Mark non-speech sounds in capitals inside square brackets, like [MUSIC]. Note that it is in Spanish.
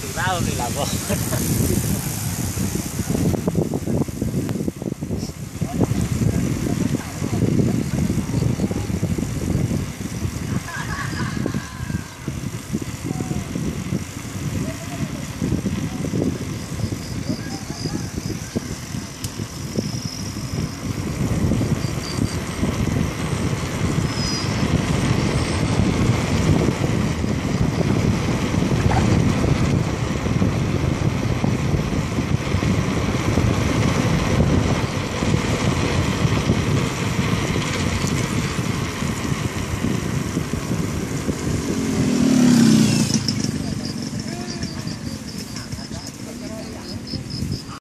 sudado de la voz. [LAUGHS]